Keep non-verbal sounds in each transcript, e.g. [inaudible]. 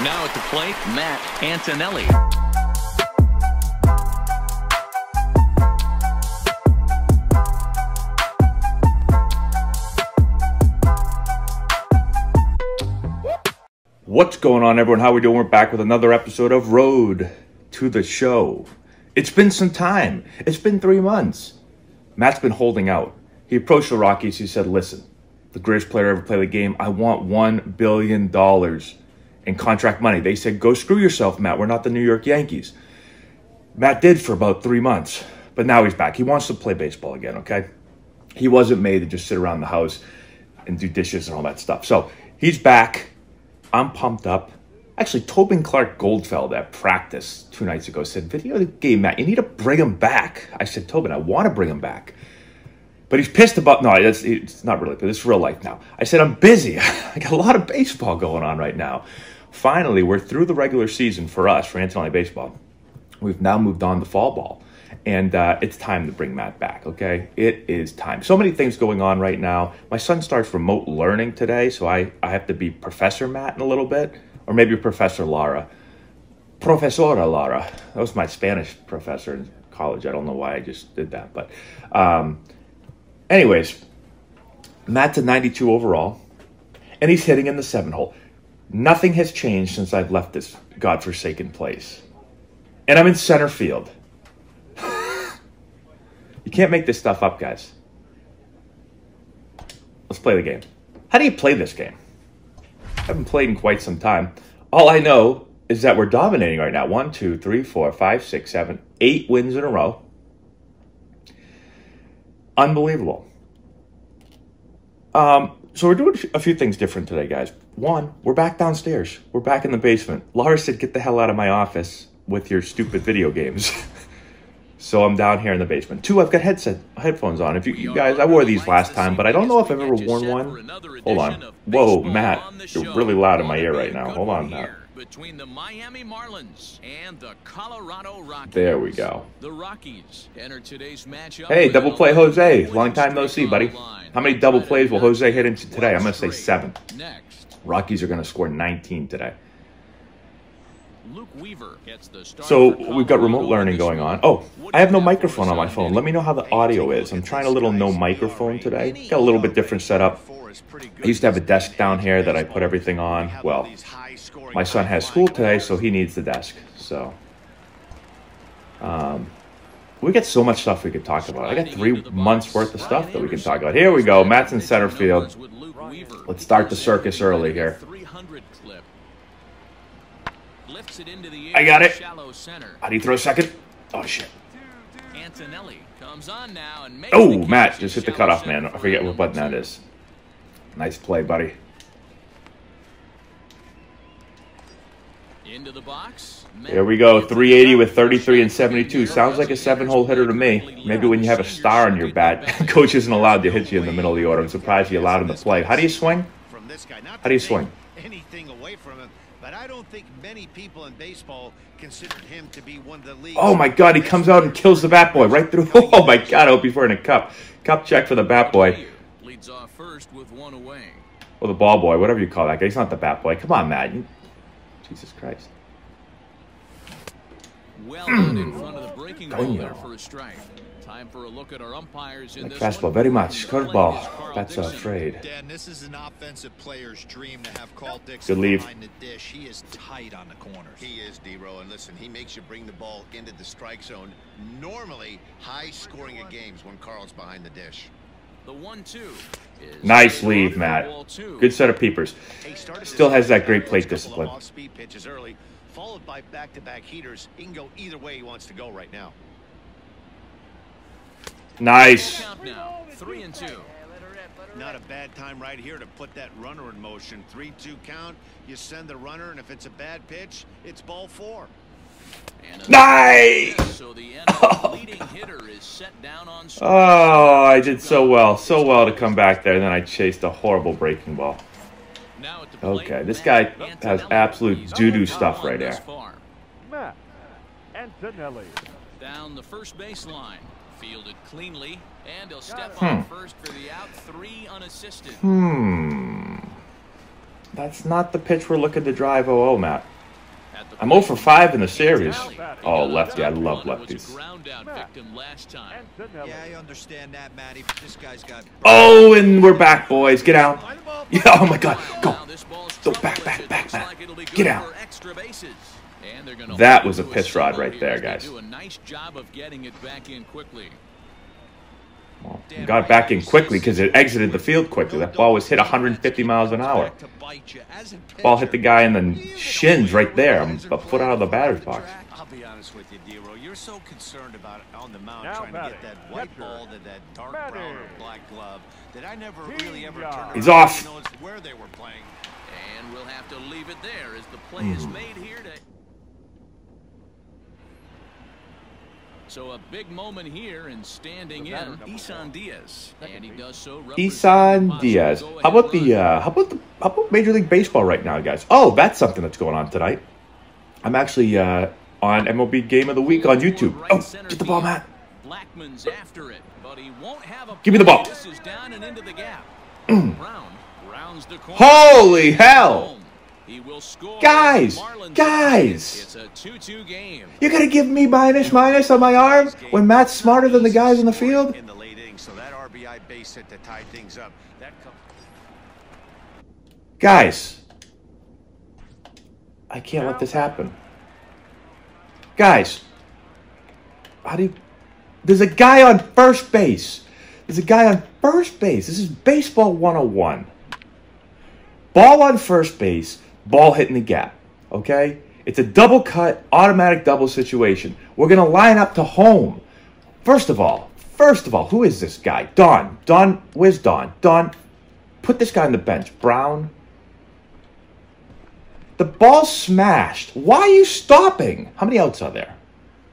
Now at the plate, Matt Antonelli. What's going on, everyone? How are we doing? We're back with another episode of Road to the Show. It's been some time. It's been three months. Matt's been holding out. He approached the Rockies. He said, "Listen, the greatest player ever played the game. I want one billion dollars in contract money." They said, "Go screw yourself, Matt. We're not the New York Yankees." Matt did for about three months, but now he's back. He wants to play baseball again. Okay, he wasn't made to just sit around the house and do dishes and all that stuff. So he's back. I'm pumped up. Actually, Tobin Clark Goldfeld at practice two nights ago said, Video game, Matt, you need to bring him back. I said, Tobin, I want to bring him back. But he's pissed about, no, it's, it's not really, but it's real life now. I said, I'm busy. [laughs] I got a lot of baseball going on right now. Finally, we're through the regular season for us, for Antonelli Baseball. We've now moved on to fall ball. And uh, it's time to bring Matt back, okay? It is time. So many things going on right now. My son starts remote learning today, so I, I have to be Professor Matt in a little bit, or maybe Professor Lara. Profesora Lara. That was my Spanish professor in college. I don't know why I just did that. But, um, anyways, Matt's a 92 overall, and he's hitting in the seven hole. Nothing has changed since I've left this godforsaken place. And I'm in center field. [laughs] You can't make this stuff up, guys. Let's play the game. How do you play this game? I haven't played in quite some time. All I know is that we're dominating right now. One, two, three, four, five, six, seven, eight wins in a row. Unbelievable. Um, so we're doing a few things different today, guys. One, we're back downstairs. We're back in the basement. Laura said, "Get the hell out of my office with your stupid video games." [laughs] So I'm down here in the basement. Two, I've got headset headphones on. If you, you, guys, I wore these last time, but I don't know if I've ever worn one. Hold on. Whoa, Matt, you're really loud in my ear right now. Hold on, Matt. Between the Miami Marlins and the Colorado Rockies. There we go. The Rockies enter today's matchup. Hey, double play Jose. Long time no see, buddy. How many double plays will Jose hit into today? I'm going to say seven. Next. Rockies are going to score 19 today. Luke Weaver gets the start So we've got remote learning going on. Oh, I have no microphone on my phone. Let me know how the audio is. I'm trying a little no microphone today. Got a little bit different setup. I used to have a desk down here that I put everything on. Well, my son has school today, so he needs the desk. So, um, we got so much stuff we could talk about. I got three months worth of stuff that we can talk about. Here we go. Matt's in center field. Let's start the circus early here. I got it. How do you throw second? Oh, shit. Oh, Matt, just hit the cutoff, man. I forget what button that is. Nice play, buddy. There we go. 380 with 33 and 72. Sounds like a seven-hole hitter to me. Maybe when you have a star on your bat, [laughs] coach isn't allowed to hit you in the middle of the order. I'm surprised you allowed him to play. How do you swing? How do you swing? Anything away from him, but I don't think many people in baseball considered him to be one of the league's Oh my God! He comes out and kills the bat boy right through. [laughs] Oh my God! I hope he's wearing a cup. Cup check for the bat boy. Leads off first with one away. Or the ball boy, whatever you call that guy. He's not the bat boy. Come on, Matt. You... Jesus Christ. Well in front of the breaking ball there for a strike. Time for a look at our umpires in Like this fastball, very much. Playing Curveball. That's Dixon. afraid. Dan, this is an offensive player's dream to have Carl Dixon Good leave. behind the dish. He is tight on the corners. He is, D-Row, and listen, he makes you bring the ball into the strike zone. Normally, high scoring of games when Carl's behind the dish. The one-two. is Nice leave, Matt. Good set of peepers. Still has that great with plate a couple of discipline. off-speed pitches early, followed by back-to-back heaters. He can go either way he wants to go right now. Nice. Three and two. Not a bad time right here to put that runner in motion. 3-2 count, you send the runner, and if it's a bad pitch, it's ball four. And a- Nice! So the [laughs] NL leading hitter is set down on strike. Oh, I did so well. So well to come back there, and then I chased a horrible breaking ball. Now at Okay, this guy has absolute He's doo-doo stuff right there. Matt Antonelli. Down the first baseline. Fielded cleanly. And he'll step Hmm. on first for the out. Three unassisted. Hmm. That's not the pitch we're looking to drive 0 Matt. At the I'm 0 for 5 in the series. Oh, lefty. I love one. Lefties. ground out victim last time. Antonelli. Yeah, I understand that, Matty. This guy's got. Oh, and we're back, boys. Get out. Line the ball. [laughs] Yeah, oh my God. Go. Now this ball's Go back, back, back, looks back. like it'll be good Get out. for extra bases. And they're gonna That was a it to pitch rod single right here there, guys. Well, got back in quickly because it exited the field quickly. That ball was hit 150 miles an hour. Ball hit the guy in the shins right there. Um, I'm a foot out of the batter's box. I'll be honest with you, Dero. You're so concerned about it on the mound Now trying to get that white catcher, ball to that dark Matty. brown or black glove that I never really ever He's turned He's around off. to notice where they were playing. And we'll have to leave it there as the play Hmm. is made here to. So a big moment here and standing in Isan Diaz, and he does so. Isan Diaz. How about the uh, how about the how about Major League Baseball right now, guys? Oh, that's something that's going on tonight. I'm actually uh, on MLB Game of the Week on YouTube. Oh, get the ball, Matt. Blackmon's after it, but he won't have a Give me the ball. This is down and into the gap. Brown rounds the corner. Holy hell! Guys, guys. It's a 2-2 game. You gotta give me minus minus on my arm when Matt's smarter than the guys in the field. In the late innings, so that RBI base hit to tie things up. That Guys, I can't let this happen. Guys, how do you. There's a guy on first base. There's a guy on first base. This is baseball 101. Ball on first base, ball hitting the gap. Okay? It's a double cut, automatic double situation. We're going to line up to home. First of all, first of all, who is this guy? Don. Don, where's Don? Don, put this guy on the bench. Brown, the ball's smashed. Why are you stopping? How many outs are there?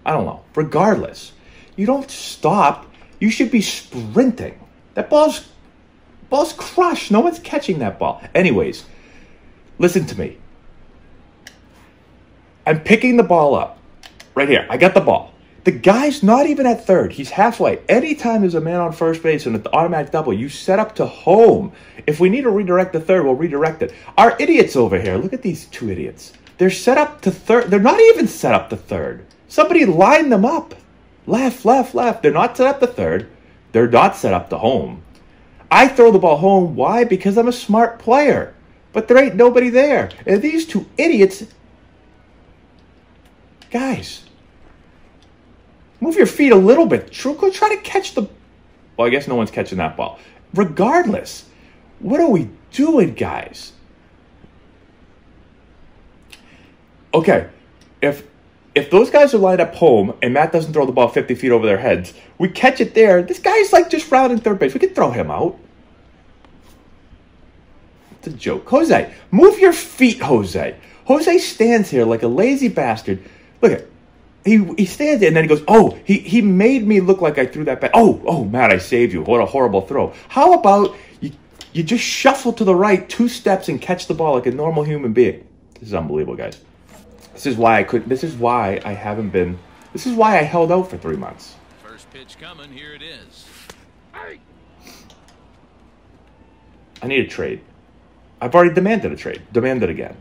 I don't know. Regardless, you don't stop. You should be sprinting. That ball's ball's crushed. No one's catching that ball. Anyways, listen to me. I'm picking the ball up. Right here. I got the ball. The guy's not even at third. He's halfway. Anytime there's a man on first base and an automatic double, you set up to home. If we need to redirect the third, we'll redirect it. Our idiots over here, look at these two idiots. They're set up to third. They're not even set up to third. Somebody line them up. Left, left, left. They're not set up to third. They're not set up to home. I throw the ball home. Why? Because I'm a smart player. But there ain't nobody there. And these two idiots. Guys, move your feet a little bit. Go try to catch the. Well, I guess no one's catching that ball. Regardless, what are we doing, guys? Okay, if if those guys are lined up home and Matt doesn't throw the ball 50 feet over their heads, we catch it there. This guy's like just rounding third base. We could throw him out. A joke. Jose, move your feet, Jose. Jose stands here like a lazy bastard. Look at he he stands there and then he goes, "Oh, he he made me look like I threw that back. Oh, oh, Matt, I saved you. What a horrible throw. How about you you just shuffle to the right two steps and catch the ball like a normal human being? This is unbelievable, guys. This is why I couldn't. This is why I haven't been. This is why I held out for three months. First pitch coming. Here it is. I need a trade. I've already demanded a trade. Demanded again.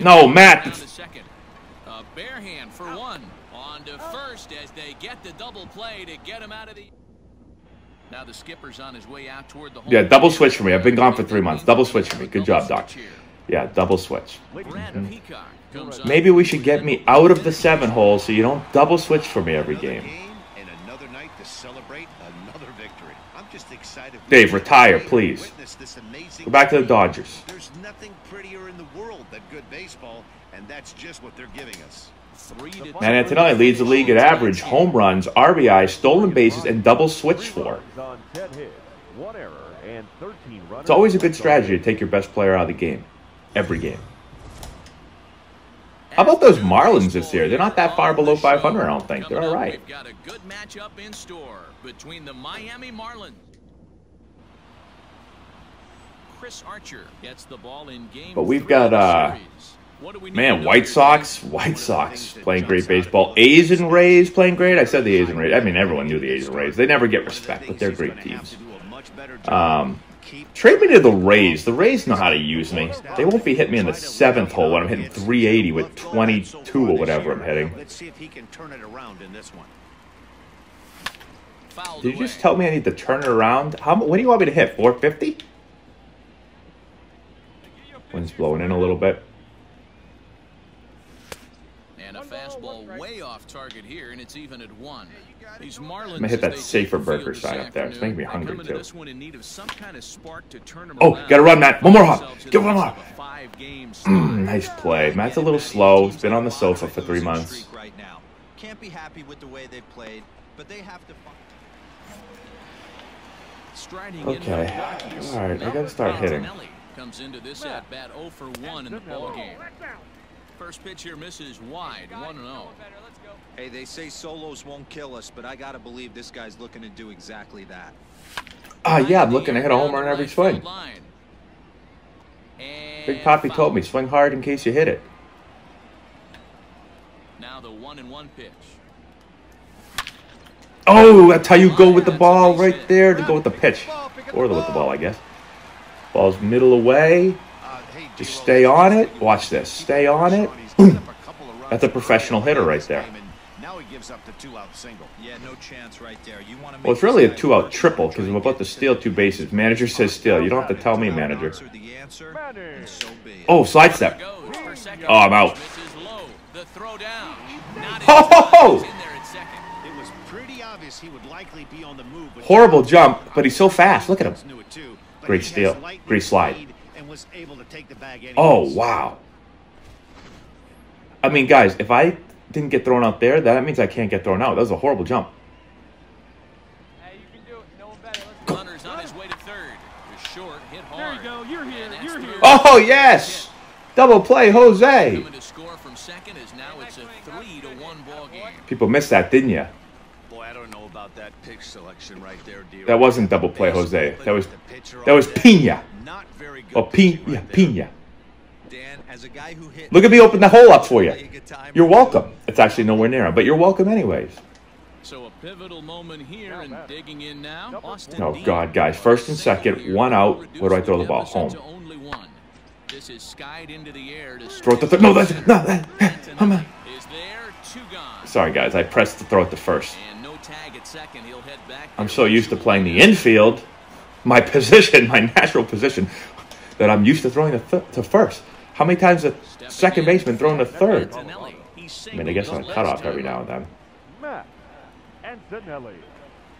No, Matt. A bare hand for one. On to first as they get the double play to get him out of the. Now the skipper's on his way out toward the. Yeah, double switch for me. I've been gone for three months. Double switch for me. Good job, Doc. Yeah, double switch. Comes up. Maybe we should get me out of the seven hole so you don't double switch for me every game. and another night to celebrate another victory. I'm just excited. we Dave, retire, please. witness this Go back to the. Dodgers. There's nothing prettier in the world than good baseball, and that's just what they're giving us. Three Matt Antonelli leads the league at average, home runs, RBI, stolen bases, and double switch for. runs on 10 hits, one error, and 13 runners. It's always a good strategy to take your best player out of the game. Every game. How about those Marlins this year? They're not that far below 500, I don't think. They're Coming all up, right. We've got a good matchup in store between the Miami Marlins. Chris Archer gets the ball in game. But we've got, of uh. What do we need Man, White Sox, White Sox playing great baseball. A's and Rays playing great. I said the A's and Rays. I mean, everyone knew the A's and Rays. They never get respect, but they're great teams. much better job. Um, trade me to the Rays. The Rays know how to use me. They won't be hitting me in the seventh hole when I'm hitting 380 with 22 or whatever I'm hitting. Let's see if he can turn it around in this one. Did you just tell me I need to turn it around? How? What do you want me to hit? 450? Wind's blowing in a little bit. And a fastball way off target here, and it's even at one. These Marlins, gonna hit that safer take the field burger side up there. It's making me hungry, they come into too. This one in need of some kind of spark to turn 'em Oh, around. gotta run, Matt. One more hop. Themselves in Get one more. five-game Mm, nice play. Matt's a little slow. He's been on the sofa for three months. Right now. Can't be happy with the way they played, but they have to. find- Striding Okay. All right, I gotta start hitting. Antonelli Comes into this at bat 0 for 1 in the ball game. First pitch here misses wide, 1 0. Hey, they say solos won't kill us, but I gotta believe this guy's looking to do exactly that. Ah, yeah, I'm looking to hit a home run every swing. Big Papi told me, swing hard in case you hit it. Now the one and one pitch. Oh, that's how you go with the ball right there to go with the pitch. Or the with the ball, I guess. Ball's middle away. Just stay on it. Watch this. Stay on it. He's given up a couple of runs That's a professional hitter right there. in this game, and Now he gives up the two-out single. Yeah, no chance right there. You want to Well, it's really a two-out triple because I'm about to steal two bases. Manager says steal. You don't have to tell me, manager. The answer, Manning. and so be it. Oh, slide step. goes for second. Oh, I'm out. Misses low. The throw down. Not in Ho, ho, ho! He's in there at second. It was pretty obvious he would likely be on the move. but- Horrible jump, but he's so fast. Look at him. Knew it too, but Great steal. Great slide. And was able to take the bag Oh, wow. I mean, guys, if I didn't get thrown out there, that means I can't get thrown out. That was a horrible jump. Hey, you can do it. No one better. Go. Runner's on his way to third. Just short, hit hard. There you go. You're here. You're here. Oh, yes! Double play, Jose. Coming to score from second is now it's a three to one ball game. People missed that, didn't you? Boy, I don't know about that pitch selection right there, D. That wasn't double play, Jose. That was The that was. Pina. Not very good Oh, Pina, right. Pina. Dan, as a guy who hit. Look at me open the hole up for you. You're welcome. It's actually nowhere near him, but you're welcome anyways. So a pivotal moment here and digging in now. Austin Oh, God, guys. First and second, one out. Where do I throw the ball? Home. only one. This is skied into the air to Throw it to third. No, that's no. That, come on. There two gone. Sorry, guys. I pressed to throw it to first. And no tag at second. He'll head back. I'm so used to playing the infield, my [laughs] position, my natural position, that I'm used to throwing to, th- to first. How many times a Stepping second in, baseman thrown to third? I mean, I guess on a singled cutoff every now and then. Matt Antonelli.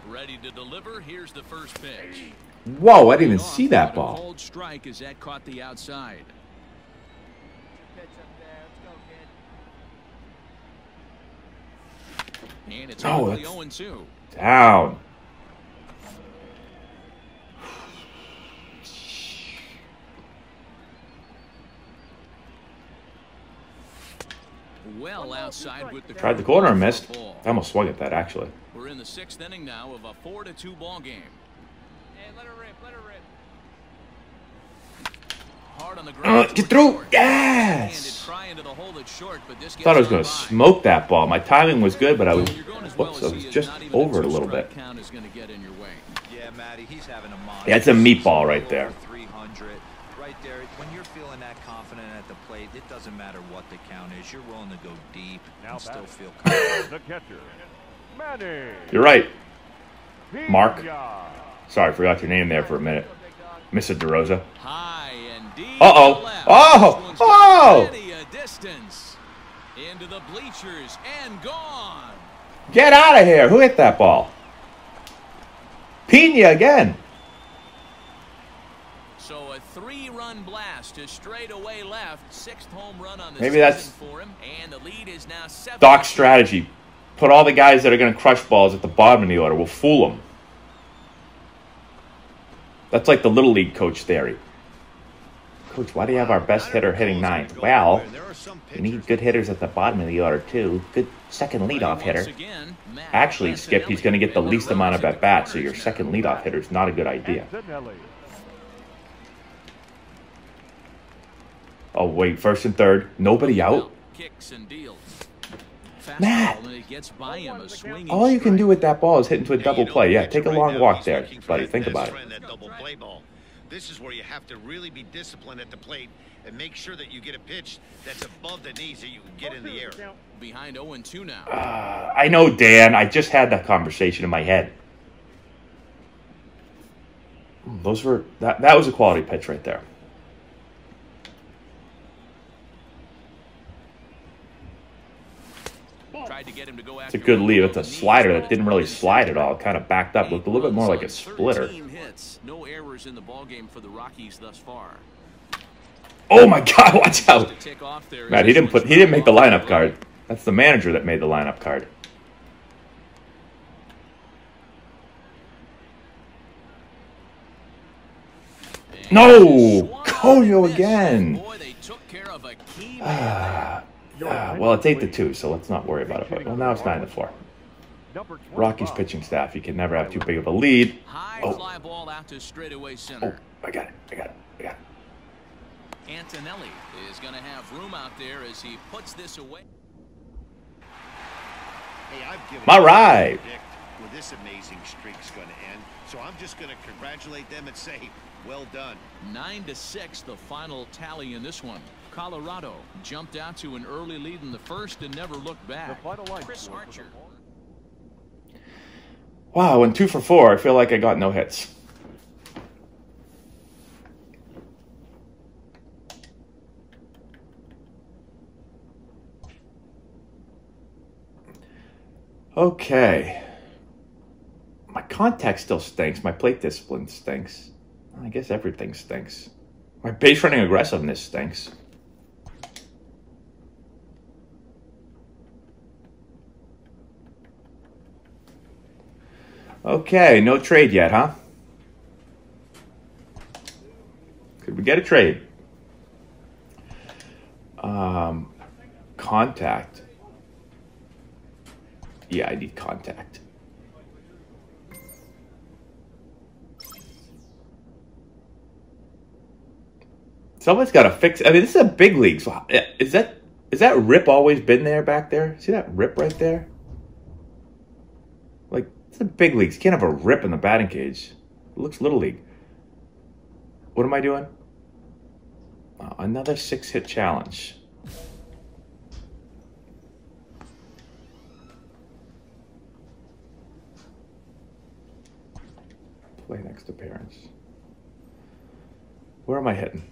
Ready to deliver. Here's the first pitch. Whoa, I didn't even see that ball. Cold strike as that caught the outside. Pitch up there. Let's go, kid. And it's Oh, quickly that's- 0 and 2. Down. Well outside with the Tried the corner and missed. I almost swung at that, actually. We're in the sixth inning now of a 4 to 2 ball game. Hey, let her rip. Let her rip. Hard on the ground. Uh, get through. short. Yes. Handed try into the hole that's short, but this Thought I was going to smoke that ball. My timing was good, but I was, You're going as well whoops, I was just over it a little bit. Count is going to get in your way. Yeah, Matty, he's having a monster. Yeah, it's a meatball right there. over 300. Right there. When you're feeling that confident at the plate, it doesn't matter what the count is. You're willing to go deep Now and still feel confident. The catcher. Manning. You're right. Mark. Sorry, I forgot your name there for a minute. Mr. DeRosa. High and deep. Uh-oh. Oh. Oh. got plenty of distance. Into the bleachers and gone. Get out of here. Who hit that ball? Pina again. So a three-run blast to straightaway left. Sixth home run on the Maybe season that's for him, and the lead is now seven. Doc's strategy. Put all the guys that are going to crush balls at the bottom of the order. We'll fool them. That's like the Little League coach theory. Coach, why do you have our best hitter hitting ninth? Well, we need good hitters at the bottom of the order, too. Good second leadoff hitter. Actually, Skip, he's going to get the least amount of at bats, so your second leadoff hitter is not a good idea. Oh, wait, first and third. Nobody out? Kicks and deals. fastball, Matt. and gets by him. A All you can do with that ball is hit into a double play. Yeah, take a long walk there, buddy. Think about it. friend, That double play ball. This is where you have to really be disciplined at the plate and make sure that you get a pitch that's above the knees that you can get in the air. Behind 0-2 now. Uh, I know, Dan. I just had that conversation in my head. Those were that. That was a quality pitch right there. Tried to get him to go It's a good lead. It's a slider that didn't really slide at all. Kind of backed up. Looked a little bit more like a Eight runs on splitter. No errors in the ballgame for the Rockies thus far. Oh my [laughs] God! Watch out, To tick off there Matt. He didn't put. He didn't make the lineup card. That's the manager that made the lineup card. No! Conyo again. [sighs] they took care of a key man there. Uh, well, it's eight to two, so let's not worry about it. But well, now it's nine to four. Number Rockies pitching staff. You can never have too big of a lead. Oh. fly ball out to straightaway Oh, center. I got it. I got it. I got it. Antonelli is going to have room out there as he puts this away. Hey, I've given All up right. to predict where this amazing streak's going to end. So I'm just going to congratulate them and say, well done. Nine to six, the final tally in this one. Colorado jumped out to an early lead in the first and never looked back. Chris score for the Archer. Wow, and two for four. I feel like I got no hits. Okay. My contact still stinks. My plate discipline stinks. I guess everything stinks. My base running aggressiveness stinks. Okay, no trade yet, huh? Could we get a trade? Um, contact. Yeah, I need contact. Someone's got to fix. I mean, this is a big league. So is that is that rip always been there back there? See that rip right there? It's the big leagues. You can't have a rip in the batting cage. It looks little league. What am I doing? Oh, another six hit challenge. Play next appearance. Where am I hitting?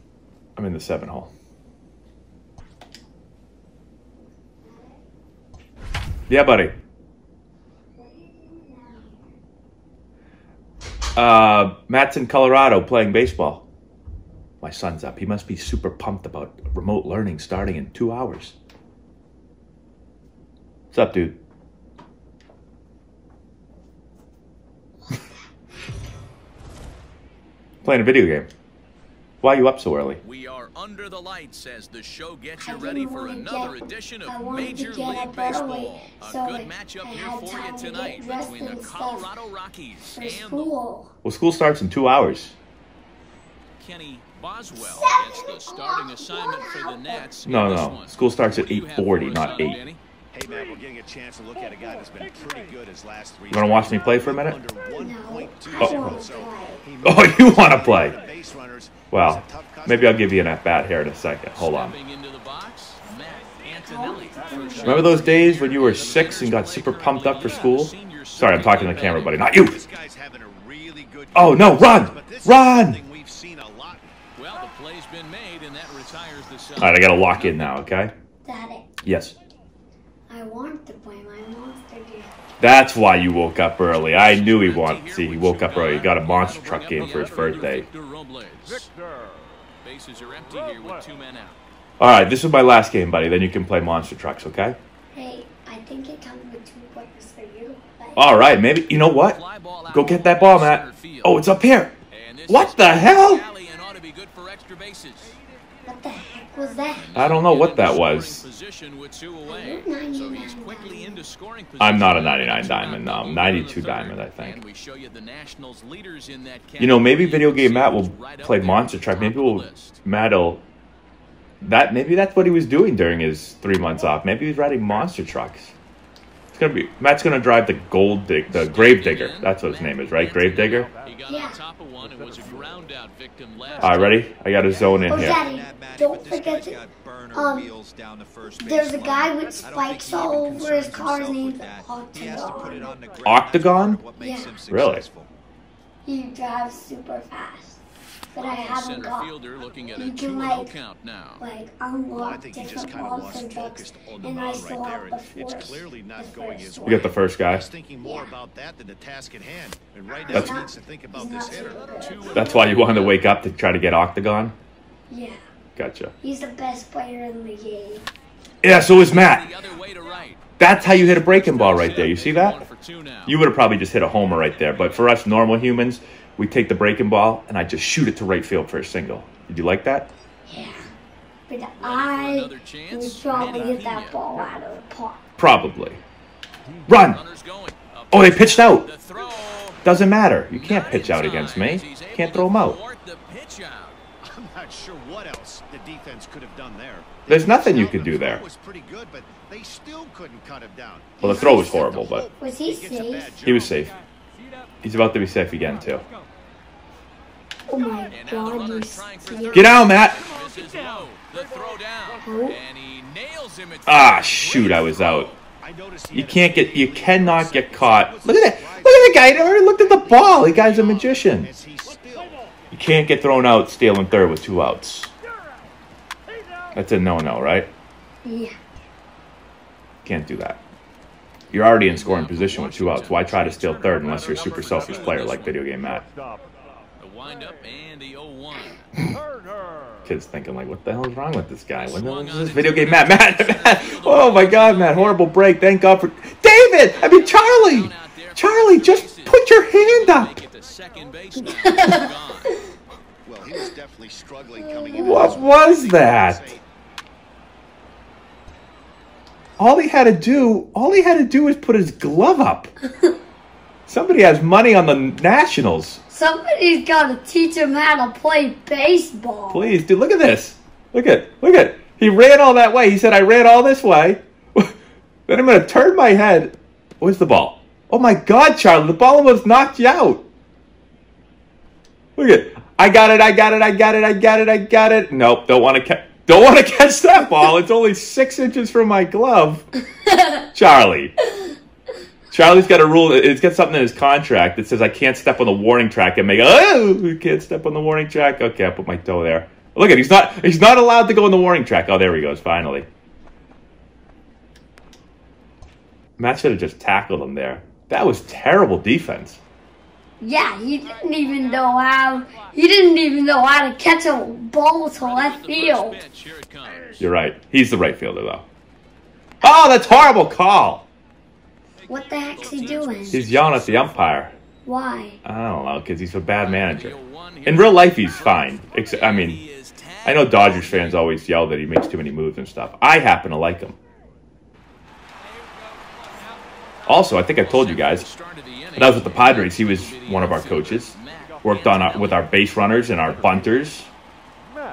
I'm in the seven hole. Yeah, buddy. Uh, Matt's in Colorado playing baseball. My son's up. He must be super pumped about remote learning starting in two hours. What's up, dude? [laughs] Playing a video game. Why are you up so early? We are under the lights as the show gets you I ready didn't for wanna another get- edition I of wanted to Major get League up Baseball. early, A so good I- matchup I here had for you time to get tonight dressed between the and stuff Colorado Rockies for and the school. Well, school starts in two hours. Kenny Boswell gets the starting assignment for the Nets. No, no. School starts at What do you have 8:40, not 8. Danny? Hey, Matt, we're getting a chance to look at a guy that's been pretty good his last three. You wanna watch me play for a minute? Under 1.20, No, I wanna so play. he Oh, [laughs] you wanna to play. The base runners. Well, He's a tough customer. maybe I'll give you an at bat here in a second. Hold on. Stepping into the box, Matt Antonelli. First Remember those days when you were six and got super pumped up for school? Sorry, I'm talking to the camera, buddy, not you. This guy's having a really good Oh, no, run! But this is Run! something we've seen a lot. Well, the play's been made, and that retires the side. All right, I gotta lock in now, okay? Daddy, Yes. I want to play my monster game. That's why you woke up early. I knew he wanted. To. See, he woke up early. He got a monster truck game for his birthday. Victor Victor. Bases are empty here with two men out. All right, this is my last game, buddy. Then you can play monster trucks, okay? Hey, I think it comes with two buttons for you. But All right, maybe you know what? Fly ball out Go get that ball, Matt. Oh, it's up here. And this What is the hell? Was that? I don't know what that was. scoring Position with two away. You're 99 So he's quickly into scoring I'm not a 99 diamond, no. I'm 92 the third. diamond, I think. You know, maybe video game Matt will play monster truck. Maybe we'll. Matt'll that maybe that's what he was doing during his three months off. Maybe he was riding monster trucks. Gonna be Matt's gonna drive the gold dig, the grave digger. That's what his name is, right? Grave digger. Yeah. on top of one and was a ground out victim last All right, ready? I got a zone in Oh, here. Daddy, don't forget guy's to- um, wheels down the first there's a guy with I don't think spikes all over his concerns car's himself named with that. He has to put it on the ground. Octagon? That's part of what makes Yeah. Really? He drives super fast. But I haven't Center got fielder looking at a You 2 can, like- count now. like Well, I think he just different kind of balls lost and ducks, focus on the and I mound still right have there. the It- It's first- clearly the not going first his one. We got the first guy. He's thinking more Yeah. about that than the task at hand. And right now That's- he needs to think about this hitter. That's why you wanted to wake up to try to get Octagon. Yeah, Gotcha. he's the best player in the game. Yeah, so is Matt. The other way to right. That's how you hit a breaking ball right there. You see that? One for two now. You would have probably just hit a homer right there. But for us normal humans, we take the breaking ball and I just shoot it to right field for a single. Did you like that? Yeah, but I would probably hit Pena. that ball out of the park. Probably. Run! Runners going. Up Oh, they pitched out. Doesn't matter. You can't pitch out against me. as he's able Can't throw him out. thwart the pitch out. I'm not sure what else the defense could have done there. There's nothing you Out could do there. Was pretty good, but they still couldn't cut him down. Well, the throw was horrible, but Was he gets safe? he was safe. He's about to be safe again, too. Oh my And now the god, you runner's trying for see third. Get out, Matt! This is low. The throw down. Oh. And he nails him at Ah, shoot, I was out. I noticed he You can't get, you cannot get caught. Look at that. Look at the guy. He already looked at the ball. The guy's a magician. As he still You can't get thrown out stealing third with two outs. That's a no-no, right? Yeah, Can't do that. You're already in scoring position with two outs. Why try to steal third unless you're a super selfish player like Video Game Matt? Stop. The windup and the 0-1. Kids thinking like, what the hell is wrong with this guy? What the hell is this video game? Matt, Matt, Matt. Oh my God, Matt! Horrible break. Thank God for David. I mean Charlie. Down out there for Charlie, just put your hand up. Make it to second base now. Gone. [laughs] well, he was definitely struggling coming in. What was that? All he had to do, all he had to do was put his glove up. [laughs] Somebody has money on the Nationals. Somebody's got to teach him how to play baseball. Please, dude, look at this. Look at, look at. He ran all that way. He said, "I ran all this way." then I'm gonna turn my head. Where's the ball? Oh my God, Charlie! The ball almost knocked you out. Look at. I got it. I got it. I got it. I got it. I got it. Nope. Don't want to catch. Don't want to [laughs] catch that ball. It's only six inches from my glove. [laughs] Charlie. Charlie's got a rule. It's got something in his contract that says I can't step on the warning track and make. Oh, you can't step on the warning track. Okay, I put my toe there. Look at he's not. He's not allowed to go on the warning track. Oh, there he goes. Finally. Matt should have just tackled him there. That was terrible defense. Yeah, he didn't even know how. He didn't even know how to catch a ball to left field. pitch, here it comes. You're right. He's the right fielder though. Oh, that's horrible call. What the heck's he doing? He's yelling at the umpire. Why? I don't know because he's a bad manager. In real life, he's fine. Except, I mean. I know Dodgers fans always yell that he makes too many moves and stuff. I happen to like him. Also, I think I told you guys when I was with the Padres, he was one of our coaches. Worked on our, with our base runners and our bunters,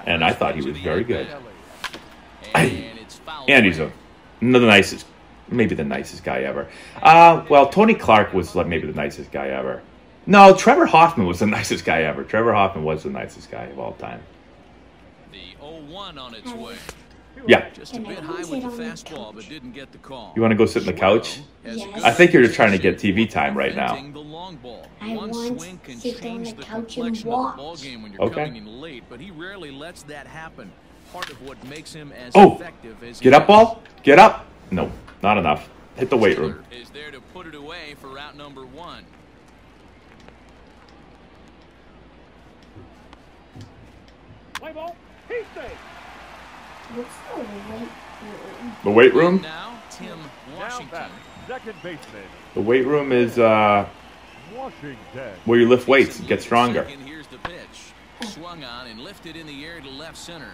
and I thought he was very good. And it's foul And he's away. a the nicest, maybe the nicest guy ever. Uh, well, Tony Clark was like maybe the nicest guy ever. No, Trevor Hoffman was the [laughs] nicest guy ever. Trevor Hoffman was the nicest guy of all time. The 0-1 on its way. Yeah. Just a bit high with the fastball, but didn't get the call. You want to go sit in the couch? Yes. I think you're just trying to get TV time right now. Inventing the long ball. I want to sit on the the couch and watch. the ball game when you're Okay. in late, but he rarely lets that happen. Part of what makes him as Oh, effective as Get up, is. ball. Get up. No, not enough. Hit the weight room. Is there to put it away for route number one. Play ball. He's safe. What's the weight room? The weight room. Now, Tim Washington. Second baseman. The weight room is uh, Washington. where you lift weights and get stronger. Second, here's the pitch. Swung on and lifted in the air to left center.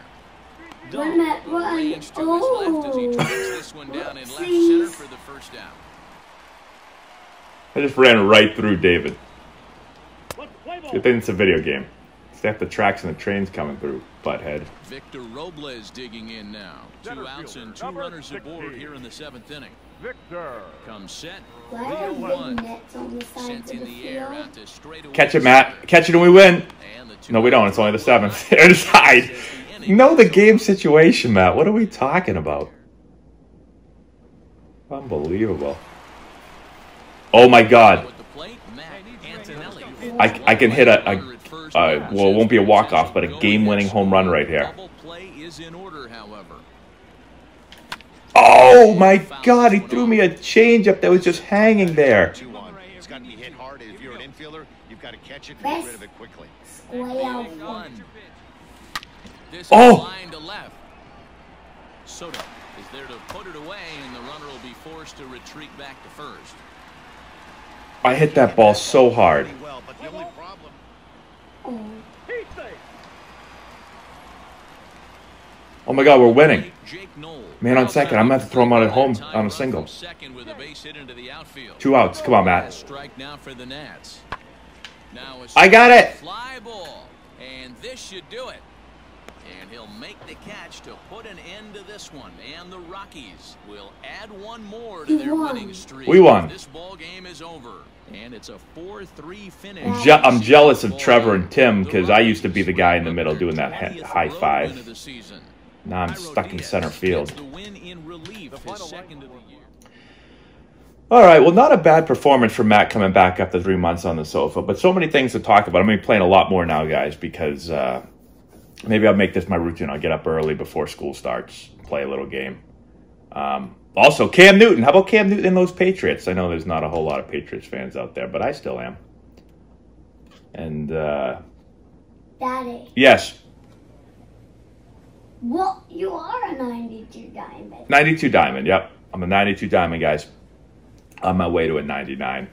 Run that run. Range to his left as he Oh. this one down in left center for the first out. I just ran right through David. Let's. Good thing it's a video game. They have the tracks and the trains coming through, butthead. Victor Robles digging in now. Two Center outs and two number runners aboard here in the seventh inning. Victor. Comes set. Why are Real one. nets on the sides Sent of in the the air field? out to straightaway Catch it, Matt. Catch it and we win. And No, we don't. It's only the seventh. [laughs] They're tied. Know the game situation, Matt. What are we talking about? Unbelievable. Oh my God. With the plate, Matt Antonelli. I, I can hit a, a, a well, it won't be a walk off, but a game winning home run right here. Double play is in order, however. Oh my God! He threw me a changeup that was just hanging there. It's got to be hit hard. If you're an infielder, you've got to catch it and get rid of it quickly. Way out Big front. one. This Oh! is line to left. Soto is there to put it away, and the runner will be forced to retreat back to first. I hit that ball so hard. Well, but the only problem. Oh, Oh my God, we're winning. Man on second, I'm gonna have to throw him out at home on a single. From Second with a base hit into the outfield. Two outs. Come on, Matt. Strike now for the Nats. Now a I got it. Fly ball, and this should do it. And he'll make the catch to put an end to this one. And the Rockies will add one more to We their won. winning streak. We won. This ball game is over, and it's a 4-3 finish. I'm Je- I'm jealous of Trevor and Tim because I used to be the guy in the middle doing that high five. Now I'm stuck in center field. The win in relief, his second of the year. All right, well, not a bad performance for Matt coming back after three months on the sofa, but so many things to talk about. I'm going to be playing a lot more now, guys, because uh, maybe I'll make this my routine. I'll get up early before school starts, play a little game. Um, also, Cam Newton. How about Cam Newton and those Patriots? I know there's not a whole lot of Patriots fans out there, but I still am. And uh, Daddy. yes, What? You are a 92 diamond. 92 Diamond. Yep, I'm a 92 Diamond, guys. On my way to a 99.